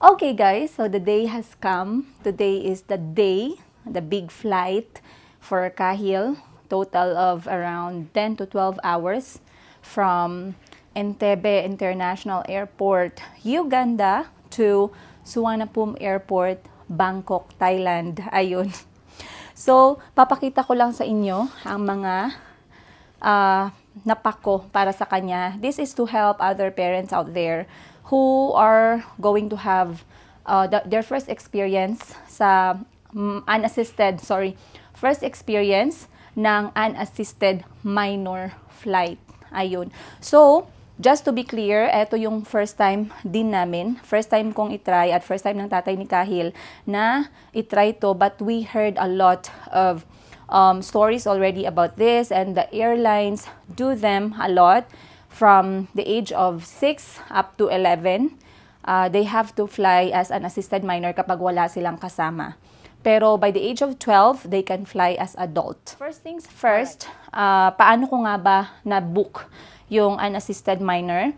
Okay guys, so the day has come. Today is the day, the big flight for Kahil. Total of around 10 to 12 hours from Entebbe International Airport, Uganda to Suvarnabhumi Airport, Bangkok, Thailand. Ayun. So, papakita ko lang sa inyo ang mga uh, napako para sa kanya. This is to help other parents out there who are going to have uh, the, their first experience sa um, unassisted, sorry, first experience ng unassisted minor flight. Ayun. So, just to be clear, ito yung first time din namin. First time kong itry at first time ng tatay ni Kahil na itry to but we heard a lot of um, stories already about this and the airlines do them a lot from the age of 6 up to 11, uh, they have to fly as an assisted minor kapag wala silang kasama. Pero by the age of 12, they can fly as adult. First things first, uh, paano ko nga ba na-book yung unassisted minor?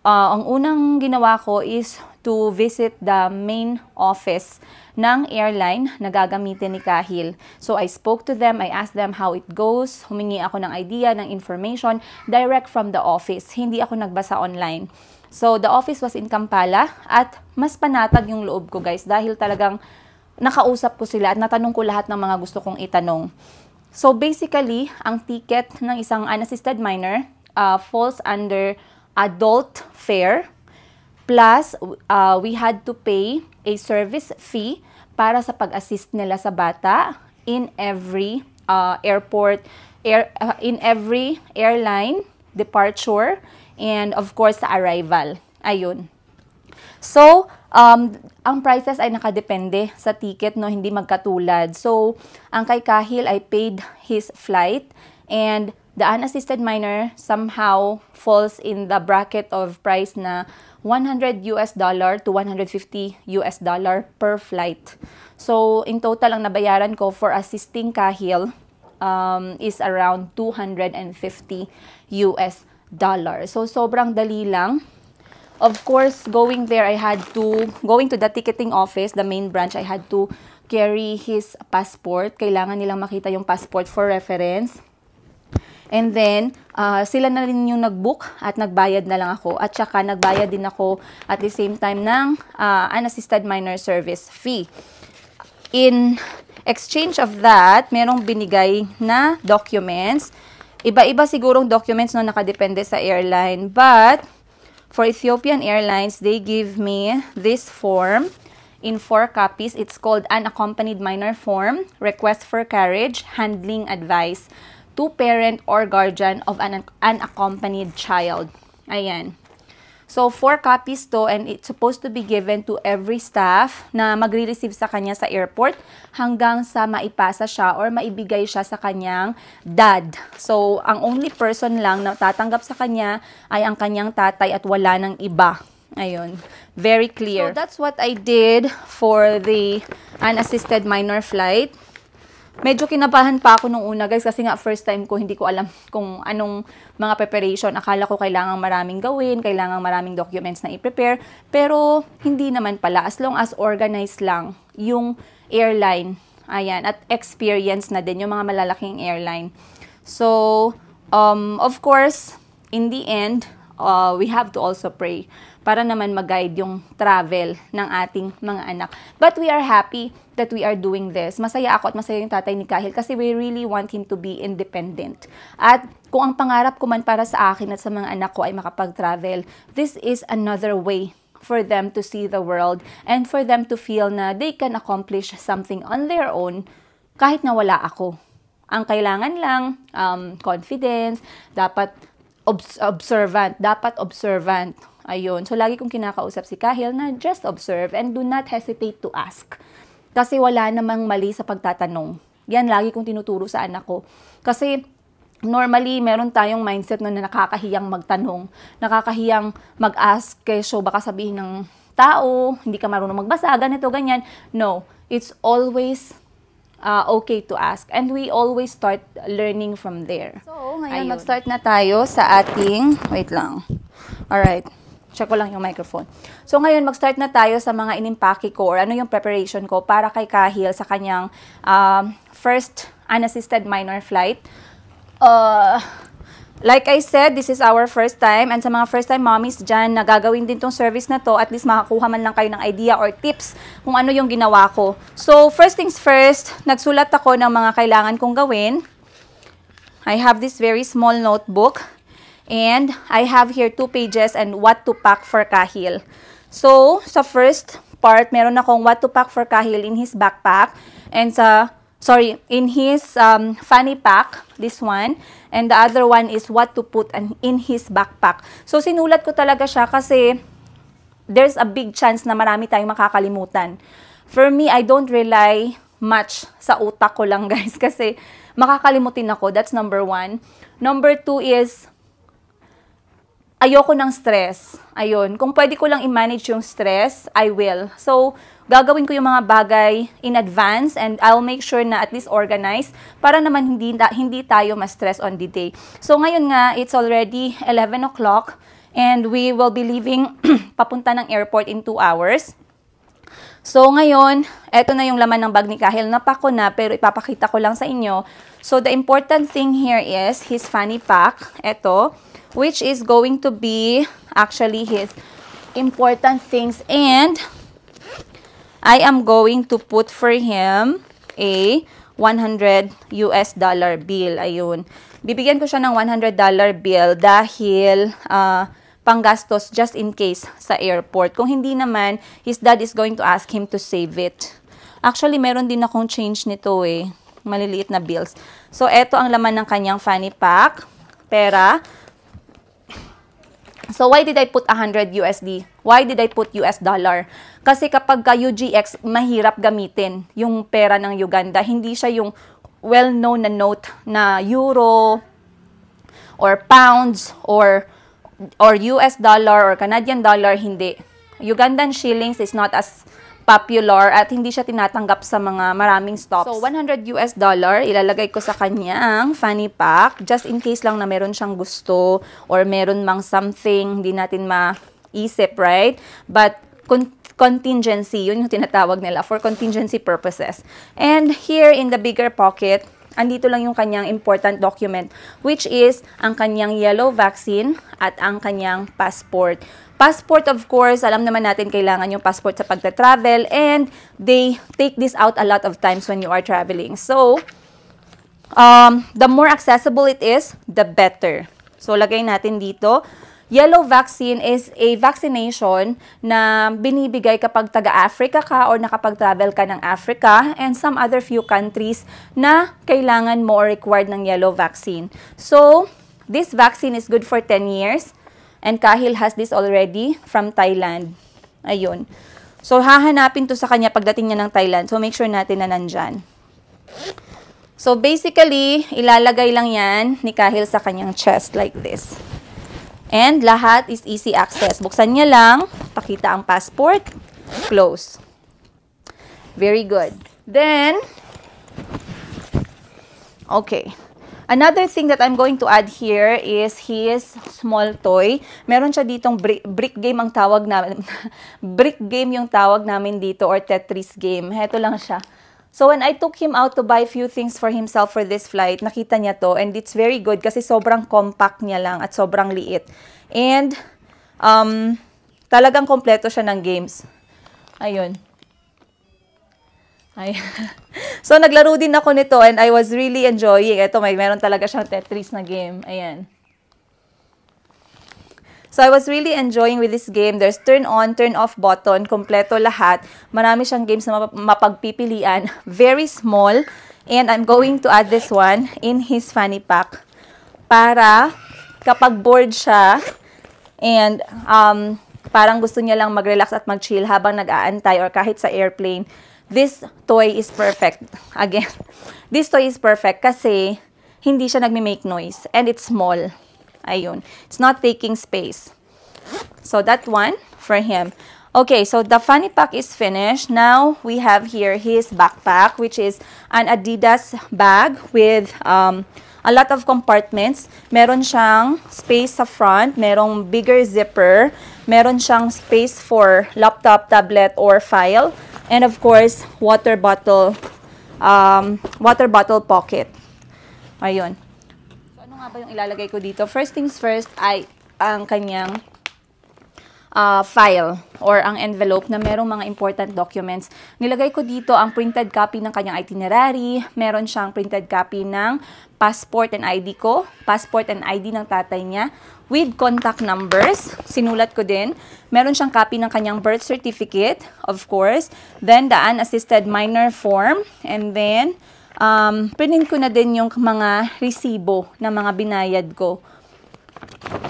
Uh, ang unang ginawa ko is to visit the main office ng airline na gagamitin ni Kahil. So I spoke to them, I asked them how it goes, humingi ako ng idea, ng information, direct from the office. Hindi ako nagbasa online. So the office was in Kampala at mas panatag yung loob ko guys dahil talagang nakausap ko sila at natanong ko lahat ng mga gusto kong itanong. So basically, ang ticket ng isang unassisted minor uh, falls under adult fare plus uh, we had to pay a service fee para sa pag-assist nila sa bata in every uh, airport, air, uh, in every airline departure, and of course sa arrival. Ayun. So, um, ang prices ay nakadepende sa ticket, no? Hindi magkatulad. So, ang kay Kahil ay paid his flight and the unassisted minor somehow falls in the bracket of price na 100 US dollar to 150 US dollar per flight. So, in total, ang nabayaran ko for assisting Kahil um, is around 250 US dollar. So, sobrang dali lang. Of course, going there, I had to, going to the ticketing office, the main branch, I had to carry his passport. Kailangan nilang makita yung passport for reference. And then, uh, sila na rin yung nag-book at nagbayad na lang ako. At saka nagbayad din ako at the same time ng uh, unassisted minor service fee. In exchange of that, merong binigay na documents. Iba-iba sigurong documents no nakadepende sa airline. But, for Ethiopian Airlines, they give me this form in four copies. It's called Unaccompanied Minor Form, Request for Carriage, Handling Advice to parent or guardian of an unaccompanied child. Ayan. So, four copies to and it's supposed to be given to every staff na magre-receive sa kanya sa airport hanggang sa maipasa siya or maibigay siya sa kanyang dad. So, ang only person lang na tatanggap sa kanya ay ang kanyang tatay at wala ng iba. Ayun. Very clear. So, that's what I did for the unassisted minor flight medyo kinabahan pa ako nung una guys kasi nga first time ko hindi ko alam kung anong mga preparation. Akala ko kailangan maraming gawin, kailangan maraming documents na i-prepare. Pero hindi naman pala. As long as organized lang yung airline. Ayan. At experience na din yung mga malalaking airline. So, um, of course, in the end, uh, we have to also pray para naman mag-guide yung travel ng ating mga anak. But we are happy that we are doing this. Masaya ako at masaya yung tatay ni Kahil kasi we really want him to be independent. At kung ang pangarap ko man para sa akin at sa mga anak ko ay makapag-travel, this is another way for them to see the world and for them to feel na they can accomplish something on their own kahit na wala ako. Ang kailangan lang, um, confidence, dapat obs- observant, dapat observant Ayun. So, lagi kong kinakausap si Kahil na just observe and do not hesitate to ask. Kasi wala namang mali sa pagtatanong. Yan lagi kong tinuturo sa anak ko. Kasi normally, meron tayong mindset na nakakahiyang magtanong, nakakahiyang mag-ask, so baka sabihin ng tao, hindi ka marunong magbasa, ganito, ganyan. No, it's always uh, okay to ask. And we always start learning from there. So, ngayon, mag-start na tayo sa ating, wait lang. Alright. Check ko lang yung microphone. So ngayon, mag-start na tayo sa mga inimpake ko or ano yung preparation ko para kay Kahil sa kanyang um, first unassisted minor flight. Uh, like I said, this is our first time and sa mga first time mommies dyan na gagawin din tong service na to, at least makakuha man lang kayo ng idea or tips kung ano yung ginawa ko. So, first things first, nagsulat ako ng mga kailangan kong gawin. I have this very small notebook And I have here two pages and what to pack for Kahil. So, sa first part, meron akong what to pack for Kahil in his backpack. And sa, sorry, in his um, fanny pack, this one. And the other one is what to put in his backpack. So, sinulat ko talaga siya kasi there's a big chance na marami tayong makakalimutan. For me, I don't rely much sa utak ko lang, guys. Kasi makakalimutin ako. That's number one. Number two is, ayoko ng stress. Ayun. Kung pwede ko lang i-manage yung stress, I will. So, gagawin ko yung mga bagay in advance and I'll make sure na at least organized para naman hindi, hindi tayo ma-stress on the day. So, ngayon nga, it's already 11 o'clock and we will be leaving papunta ng airport in 2 hours. So, ngayon, eto na yung laman ng bag ni Kahil. Napako na, pero ipapakita ko lang sa inyo. So, the important thing here is his fanny pack. Eto which is going to be actually his important things and I am going to put for him a 100 US dollar bill. Ayun. Bibigyan ko siya ng 100 dollar bill dahil uh, panggastos just in case sa airport. Kung hindi naman, his dad is going to ask him to save it. Actually, meron din akong change nito eh. Maliliit na bills. So, eto ang laman ng kanyang fanny pack. Pera. So, why did I put 100 USD? Why did I put US dollar? Kasi kapag ka UGX, mahirap gamitin yung pera ng Uganda. Hindi siya yung well-known na note na euro or pounds or or US dollar or Canadian dollar, hindi. Ugandan shillings is not as popular at hindi siya tinatanggap sa mga maraming stops. So, 100 US dollar, ilalagay ko sa kanyang fanny pack just in case lang na meron siyang gusto or meron mang something hindi natin maisip, right? But, con contingency, yun yung tinatawag nila for contingency purposes. And here in the bigger pocket, andito lang yung kanyang important document which is ang kanyang yellow vaccine at ang kanyang passport. Passport, of course, alam naman natin kailangan yung passport sa pagta-travel and they take this out a lot of times when you are traveling. So, um, the more accessible it is, the better. So, lagay natin dito. Yellow vaccine is a vaccination na binibigay kapag taga-Africa ka or nakapag-travel ka ng Africa and some other few countries na kailangan mo or required ng yellow vaccine. So, this vaccine is good for 10 years And Kahil has this already from Thailand. Ayun. So, hahanapin to sa kanya pagdating niya ng Thailand. So, make sure natin na nandyan. So, basically, ilalagay lang yan ni Kahil sa kanyang chest like this. And lahat is easy access. Buksan niya lang, pakita ang passport, close. Very good. Then, okay. Another thing that I'm going to add here is his small toy. Meron siya ditong brick, brick game ang tawag namin. brick game yung tawag namin dito or Tetris game. Heto lang siya. So when I took him out to buy few things for himself for this flight, nakita niya to and it's very good kasi sobrang compact niya lang at sobrang liit. And um, talagang kompleto siya ng games. Ayun. Ay. so, naglaro din ako nito and I was really enjoying. Ito, may meron talaga siyang Tetris na game. Ayan. So, I was really enjoying with this game. There's turn on, turn off button, kompleto lahat. Marami siyang games na mapagpipilian. Very small. And I'm going to add this one in his fanny pack. Para kapag bored siya and um, parang gusto niya lang mag-relax at mag-chill habang nag-aantay or kahit sa airplane, this toy is perfect. Again, this toy is perfect kasi hindi siya nagme-make noise and it's small. Ayun. It's not taking space. So that one for him. Okay, so the fanny pack is finished. Now we have here his backpack, which is an Adidas bag with um, a lot of compartments. Meron siyang space sa front, merong bigger zipper, Meron siyang space for laptop, tablet, or file. And of course, water bottle, um, water bottle pocket. Ayun. Nga ba yung ilalagay ko dito? First things first ay ang kanyang uh, file or ang envelope na merong mga important documents. Nilagay ko dito ang printed copy ng kanyang itinerary, meron siyang printed copy ng passport and ID ko, passport and ID ng tatay niya, with contact numbers. Sinulat ko din. Meron siyang copy ng kanyang birth certificate, of course. Then, the unassisted minor form. And then, um, prinin ko na din yung mga resibo na mga binayad ko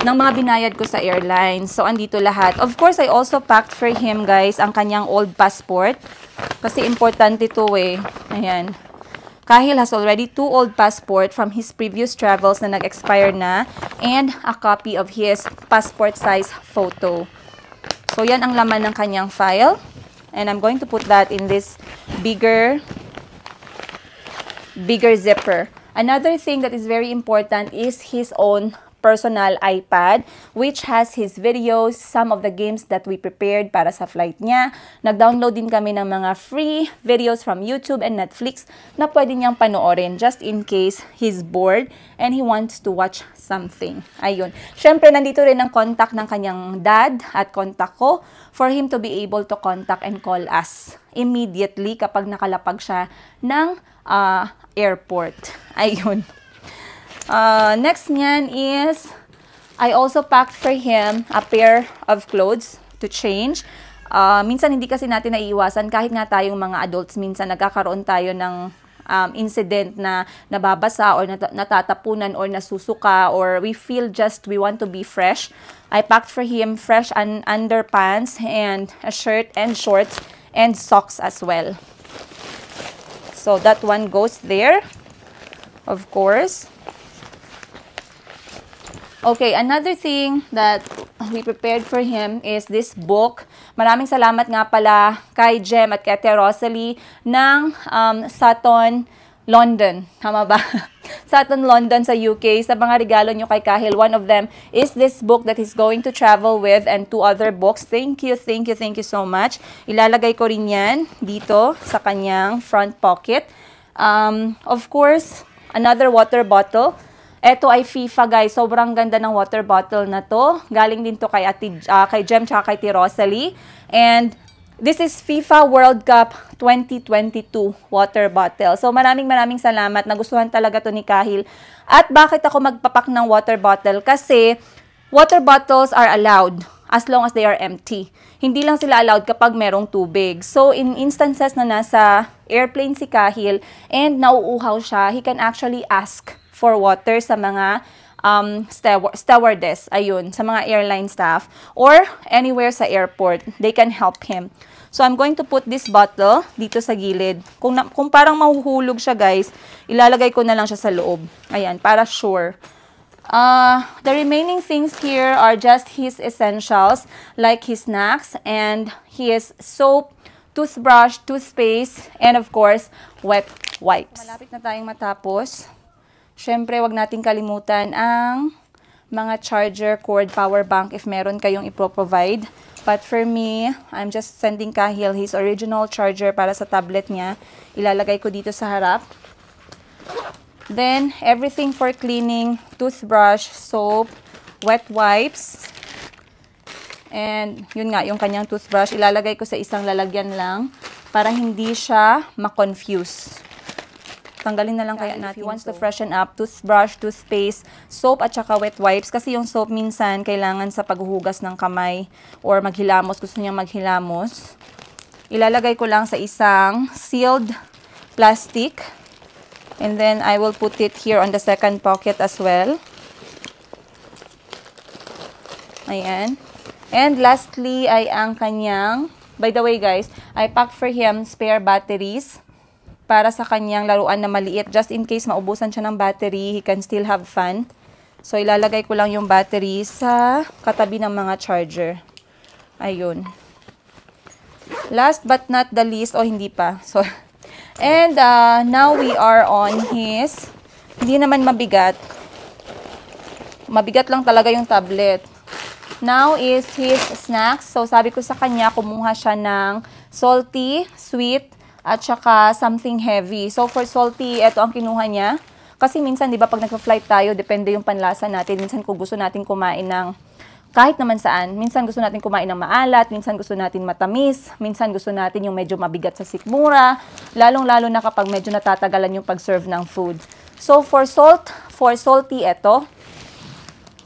ng mga binayad ko sa airline. So, andito lahat. Of course, I also packed for him, guys, ang kanyang old passport. Kasi importante to eh. Ayan. Kahil has already two old passport from his previous travels na nag-expire na and a copy of his passport size photo. So, yan ang laman ng kanyang file. And I'm going to put that in this bigger bigger zipper. Another thing that is very important is his own personal iPad which has his videos, some of the games that we prepared para sa flight niya. Nag-download din kami ng mga free videos from YouTube and Netflix na pwede niyang panoorin just in case he's bored and he wants to watch something. Ayun. Siyempre, nandito rin ang contact ng kanyang dad at contact ko for him to be able to contact and call us immediately kapag nakalapag siya ng uh, airport. Ayun. Uh, next niyan is, I also packed for him a pair of clothes to change. Uh, minsan hindi kasi natin naiiwasan, kahit nga tayong mga adults, minsan nagkakaroon tayo ng um, incident na nababasa or nat natatapunan or nasusuka or we feel just we want to be fresh. I packed for him fresh un underpants and a shirt and shorts and socks as well. So that one goes there, of course. Okay, another thing that we prepared for him is this book. Maraming salamat nga pala kay Jem at kay Ate Rosalie ng um, Sutton, London. Tama ba? Sutton, London sa UK. Sa mga regalo nyo kay Kahil, one of them is this book that he's going to travel with and two other books. Thank you, thank you, thank you so much. Ilalagay ko rin yan dito sa kanyang front pocket. Um, of course, another water bottle. Ito ay FIFA guys. Sobrang ganda ng water bottle na to. Galing din to kay, Ati, uh, kay Jem tsaka kay T. Rosalie. And this is FIFA World Cup 2022 water bottle. So maraming maraming salamat. Nagustuhan talaga to ni Kahil. At bakit ako magpapak ng water bottle? Kasi water bottles are allowed as long as they are empty. Hindi lang sila allowed kapag merong tubig. So, in instances na nasa airplane si Kahil and nauuhaw siya, he can actually ask for water sa mga um, stewardess, ayun, sa mga airline staff, or anywhere sa airport. They can help him. So, I'm going to put this bottle dito sa gilid. Kung, na, kung parang mahuhulog siya, guys, ilalagay ko na lang siya sa loob. Ayan, para sure. Uh, the remaining things here are just his essentials, like his snacks and his soap, toothbrush, toothpaste, and of course, wet wipes. Malapit na tayong matapos. Siyempre, wag nating kalimutan ang mga charger, cord, power bank if meron kayong ipro-provide. But for me, I'm just sending Kahil his original charger para sa tablet niya. Ilalagay ko dito sa harap. Then, everything for cleaning, toothbrush, soap, wet wipes. And, yun nga, yung kanyang toothbrush, ilalagay ko sa isang lalagyan lang para hindi siya ma-confuse. Tanggalin na lang kaya natin. If he wants to freshen up, toothbrush, toothpaste, soap at saka wet wipes. Kasi yung soap minsan kailangan sa paghuhugas ng kamay or maghilamos. Gusto niya maghilamos. Ilalagay ko lang sa isang sealed plastic. And then I will put it here on the second pocket as well. Ayan. And lastly ay ang kanyang, by the way guys, I packed for him spare batteries para sa kanyang laruan na maliit. Just in case maubusan siya ng battery, he can still have fun. So, ilalagay ko lang yung battery sa katabi ng mga charger. Ayun. Last but not the least, oh hindi pa. So, and uh, now we are on his, hindi naman mabigat. Mabigat lang talaga yung tablet. Now is his snacks. So sabi ko sa kanya, kumuha siya ng salty, sweet, at saka something heavy. So for salty, ito ang kinuha niya. Kasi minsan, di ba, pag nagpa-flight tayo, depende yung panlasa natin. Minsan kung gusto natin kumain ng kahit naman saan. Minsan gusto natin kumain ng maalat, minsan gusto natin matamis, minsan gusto natin yung medyo mabigat sa sikmura, lalong-lalo na kapag medyo natatagalan yung pag-serve ng food. So for salt, for salty, ito,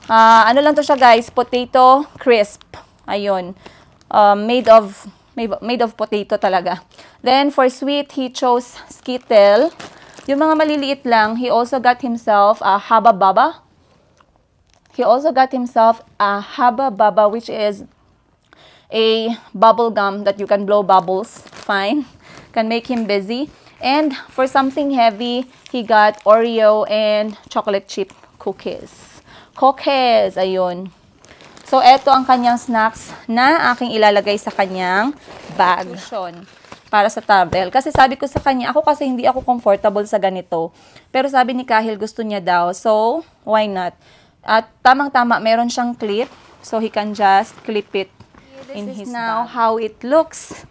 Ah, ano lang to siya guys, potato crisp. Ayun. Um, made of made, of potato talaga. Then for sweet, he chose Skittle. Yung mga maliliit lang, he also got himself a Haba Baba. He also got himself a Haba Baba which is a bubble gum that you can blow bubbles. Fine. Can make him busy. And for something heavy, he got Oreo and chocolate chip cookies. Cookies, ayun. So, eto ang kanyang snacks na aking ilalagay sa kanyang bag. Para sa travel. Kasi sabi ko sa kanya, ako kasi hindi ako comfortable sa ganito. Pero sabi ni Kahil, gusto niya daw. So, why not? At tamang-tama, meron siyang clip. So, he can just clip it in his now bag. how it looks.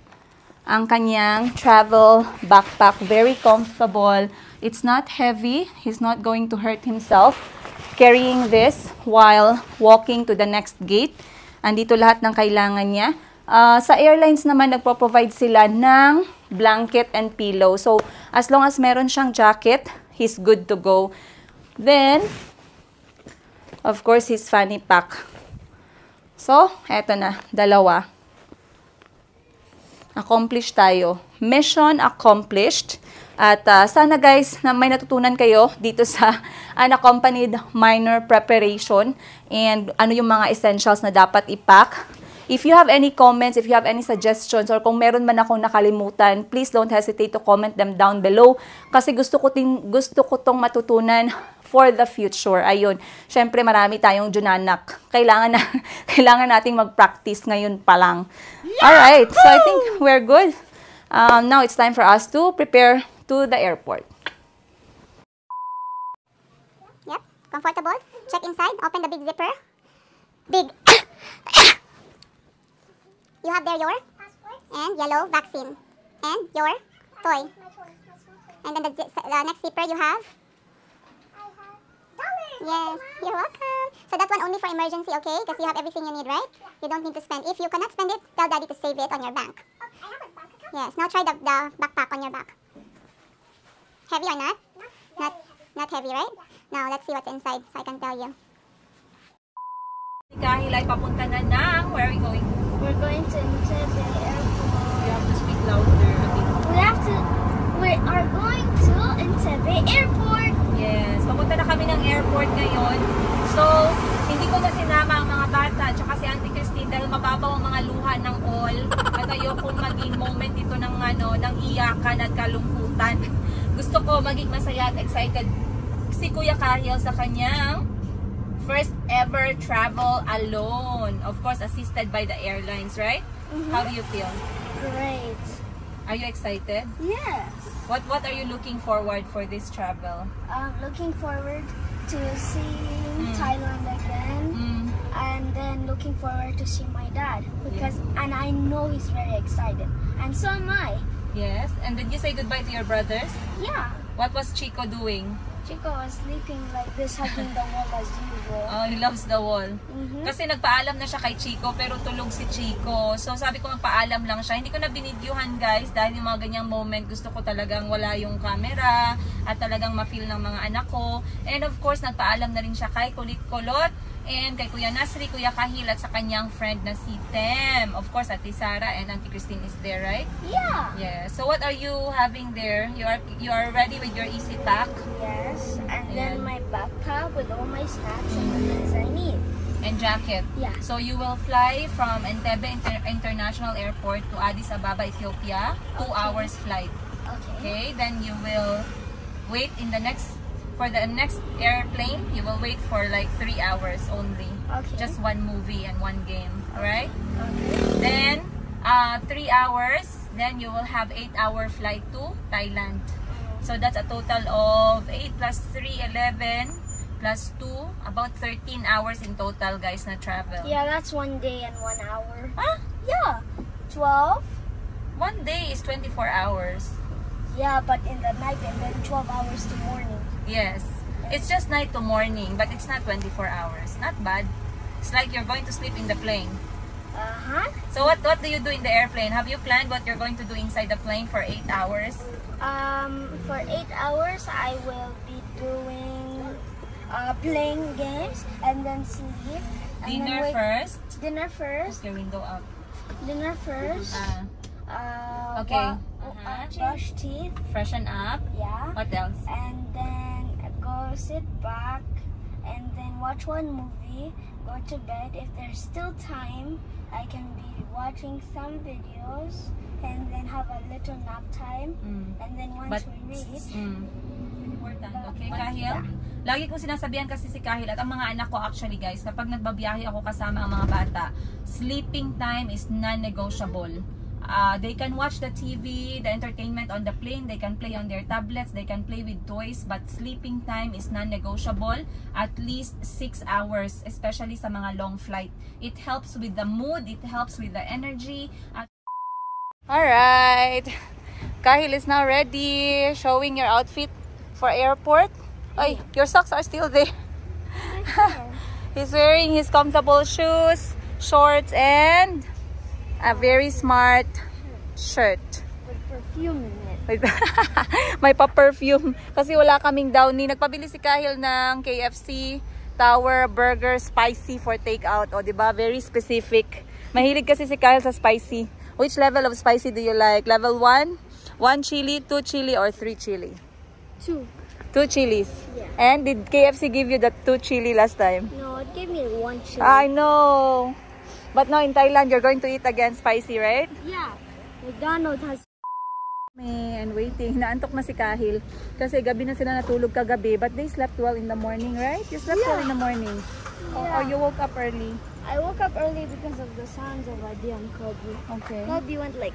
Ang kanyang travel backpack. Very comfortable. It's not heavy. He's not going to hurt himself carrying this while walking to the next gate. Andito lahat ng kailangan niya. Uh, sa airlines naman, nagpo-provide sila ng blanket and pillow. So, as long as meron siyang jacket, he's good to go. Then, of course, his fanny pack. So, eto na, dalawa. Accomplished tayo. Mission accomplished. At uh, sana guys na may natutunan kayo dito sa unaccompanied minor preparation and ano yung mga essentials na dapat ipack. If you have any comments, if you have any suggestions, or kung meron man akong nakalimutan, please don't hesitate to comment them down below. Kasi gusto ko, ting, gusto ko tong matutunan for the future. Ayun. Siyempre, marami tayong junanak. Kailangan na, kailangan nating mag-practice ngayon pa lang. Alright. So, I think we're good. Um, now, it's time for us to prepare to the airport. Yep, comfortable. Check inside, open the big zipper. Big. you have there your passport and yellow vaccine and your toy. And then the, the next zipper you have? Yes, you're welcome. So that one only for emergency, okay? Because you have everything you need, right? You don't need to spend. If you cannot spend it, tell daddy to save it on your bank. Oh, I have a bank account? Yes, now try the, the backpack on your back. Heavy or not? Not, not heavy, right? Now, let's see what's inside so I can tell you. Kahil ay papunta na ng, where are we going? We're going to Entebbe Airport. You have to speak louder bit. We have to, we are going to Entebbe Airport. Yes, papunta na kami ng airport ngayon. So, hindi ko na sinama ang mga bata tsaka si Auntie Christine dahil mababaw ang mga luha ng all at ayokong maging moment dito ng ano, ng iyakan at kalungkutan gusto ko maging masaya at excited si Kuya Kahil sa kanyang first ever travel alone. Of course, assisted by the airlines, right? Mm -hmm. How do you feel? Great. Are you excited? Yes. What What are you looking forward for this travel? I'm looking forward to seeing mm. Thailand again. Mm. And then looking forward to see my dad because yeah. and I know he's very excited and so am I. Yes. And did you say goodbye to your brothers? Yeah. What was Chico doing? Chico was sleeping like this, hugging the wall as usual. Oh, he loves the wall. Mm -hmm. Kasi nagpaalam na siya kay Chico, pero tulog si Chico. So, sabi ko magpaalam lang siya. Hindi ko na binidyohan, guys, dahil yung mga ganyang moment, gusto ko talagang wala yung camera at talagang ma-feel ng mga anak ko. And of course, nagpaalam na rin siya kay Kulit Kulot and kay Kuya Nasri, Kuya Kahil at sa kanyang friend na si Tem. Of course, Ate Sara and Auntie Christine is there, right? Yeah. Yeah. So what are you having there? You are you are ready with your easy pack? Yes. And yeah. then my backpack with all my snacks and the things I need. And jacket. Yeah. So you will fly from Entebbe Inter International Airport to Addis Ababa, Ethiopia. Two okay. hours flight. Okay. Okay. Then you will wait in the next for the next airplane, you will wait for like three hours only. Okay. Just one movie and one game. Alright? Okay. Then, uh, three hours, then you will have eight hour flight to Thailand. So that's a total of 8 plus 3, 11 plus 2, about 13 hours in total, guys, na travel. Yeah, that's one day and one hour. Huh? Yeah. 12? One day is 24 hours. Yeah, but in the night and then 12 hours to morning. Yes. It's just night to morning, but it's not 24 hours. Not bad. It's like you're going to sleep in the plane. Uh-huh. So what what do you do in the airplane? Have you planned what you're going to do inside the plane for 8 hours? Um, for 8 hours, I will be doing, uh, playing games and then sleep. And Dinner wake- first. Dinner first. Okay, window up. Dinner first. Ah, Uh, Okay. wa- uh, brush teeth. freshen up. Yeah. What else? and then go sit back and then watch one movie, go to bed. If there's still time, I can be watching some videos and then have a little nap time. Mm. And then once But, we read, mm, important. Okay, Kahil? yeah. Lagi kong sinasabihan kasi si Kahil at ang mga anak ko actually guys, kapag nagbabiyahe ako kasama ang mga bata, sleeping time is non-negotiable. Uh, they can watch the TV, the entertainment on the plane, they can play on their tablets, they can play with toys, but sleeping time is non-negotiable. At least 6 hours, especially sa mga long flight. It helps with the mood, it helps with the energy. Alright. Kahil is now ready, showing your outfit for airport. Ay, your socks are still there. He's wearing his comfortable shoes, shorts, and a very smart shirt. with perfume in it. May, pa-perfume. Kasi wala kaming downy. Nagpabili si Kahil ng KFC, Tower, Burger, Spicy for takeout. O, ba? Very specific. Mahilig kasi si Kahil sa spicy. Which level of spicy do you like? Level 1? 1 chili, 2 chili, or 3 chili? Two. 2 chilies. Yeah. And did KFC give you the 2 chili last time? No, it gave me one chili. I know. But now in Thailand, you're going to eat again spicy, right? yeah. McDonald's has Me and waiting. Naantok na si Kahil. Kasi gabi na sila natulog kagabi. But they slept well in the morning, right? You slept well in the morning. Or, or Yeah. you woke up early. I woke up early because of the sounds of Adi and Kobe. Okay. Kobe went like,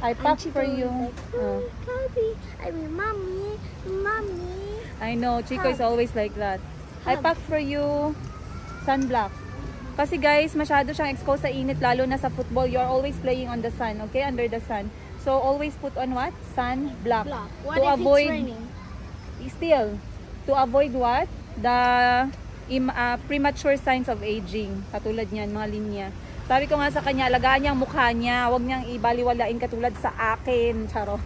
I packed for you. like, Oh. Kobe, I mean, mommy, mommy. I know, Chico is always like that. I Hug. packed for you sunblock. Kasi guys, masyado siyang exposed sa init, lalo na sa football. You're always playing on the sun, okay? Under the sun. So, always put on what? Sunblock. Block. What to if avoid, it's raining? Still, to avoid what? The im, ah, premature signs of aging. Katulad niyan, mga linya. Sabi ko nga sa kanya, alagaan niya ang mukha niya. Huwag niyang ibaliwalain katulad sa akin. Charot.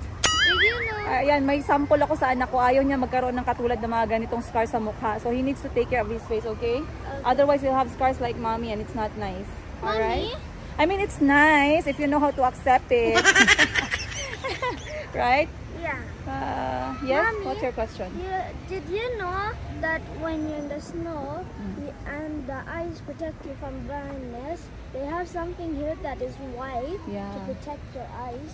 Ayan, may sample ako sa anak ko. Ayaw niya magkaroon ng katulad ng mga ganitong scars sa mukha. So, he needs to take care of his face, okay? Otherwise, you'll have scars like mommy and it's not nice. Mommy? I mean, it's nice if you know how to accept it. right? Yeah. Uh, yes? Mommy? What's your question? You, did you know that when you're in the snow Mm. the- and the eyes protect you from blindness, they have something here that is white Yeah. to protect your eyes.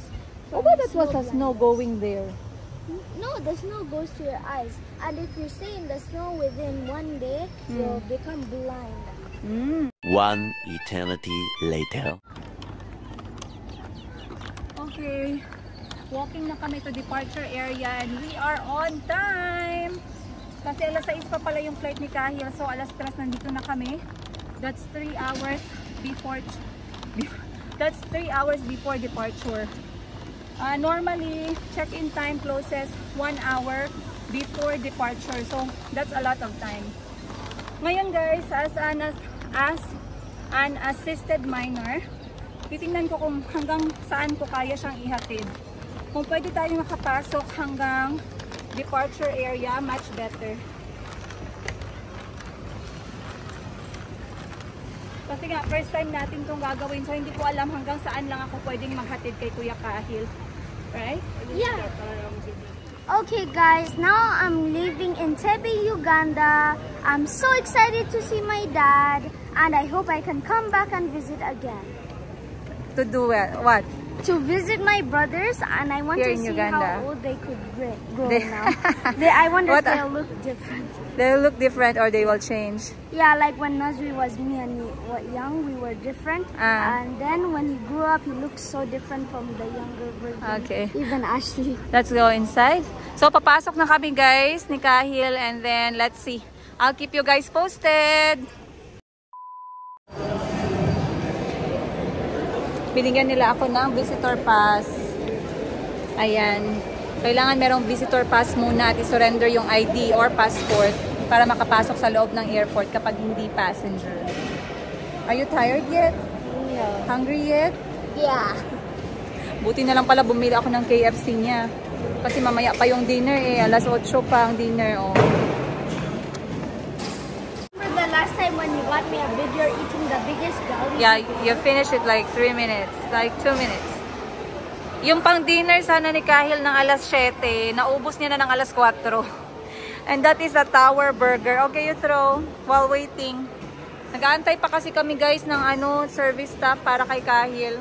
Oh, but that was a blindness. snow going there. No, the snow goes to your eyes, and if you stay in the snow within one day, you'll become blind. Mm. One eternity later. Okay. Walking na kami to departure area and we are on time. Kasi alas 6 pa pala yung flight ni Kahil. So alas 3 nandito na kami. That's 3 hours before That's 3 hours before departure. Uh, normally, check-in time closes 1 hour before departure. So that's a lot of time. Ngayon guys, as an, as an assisted minor, titingnan ko kung hanggang saan ko kaya siyang ihatid. Kung pwede tayo makapasok hanggang departure area, much better. Kasi nga, first time natin itong gagawin, so hindi ko alam hanggang saan lang ako pwedeng maghatid kay Kuya Kahil. Right? Yeah. Okay, guys, now I'm leaving Entebbe, Uganda. I'm so excited to see my dad, and I hope I can come back and visit again. To do what? To visit my brothers and I want Here to see Uganda. how old they could grow, They- now. they, I wonder What if they'll look different. They will look different or they will change. Yeah, like when Nazri was me and he, what, young, we were different. Ah. And then when he grew up, he looked so different from the younger version. Okay. Even Ashley. Let's go inside. So, papasok na kami guys ni Kahil and then let's see. I'll keep you guys posted. Binigyan nila ako ng visitor pass. Ayan. Kailangan merong visitor pass muna at i-surrender yung ID or passport para makapasok sa loob ng airport kapag hindi passenger. Are you tired yet? No. Hungry yet? Yeah. Buti na lang pala bumili ako ng KFC niya. Kasi mamaya pa yung dinner eh. Alas 8 pa ang dinner. Oh. Remember the last got me a video eating the biggest gully? Yeah, you finished it like 3 minutes. Like 2 minutes. Yung pang dinner sana ni Kahil ng alas 7, naubos niya na ng alas 4. And that is a tower burger. Okay, you throw while waiting. Nag-aantay pa kasi kami guys ng ano, service staff para kay Kahil.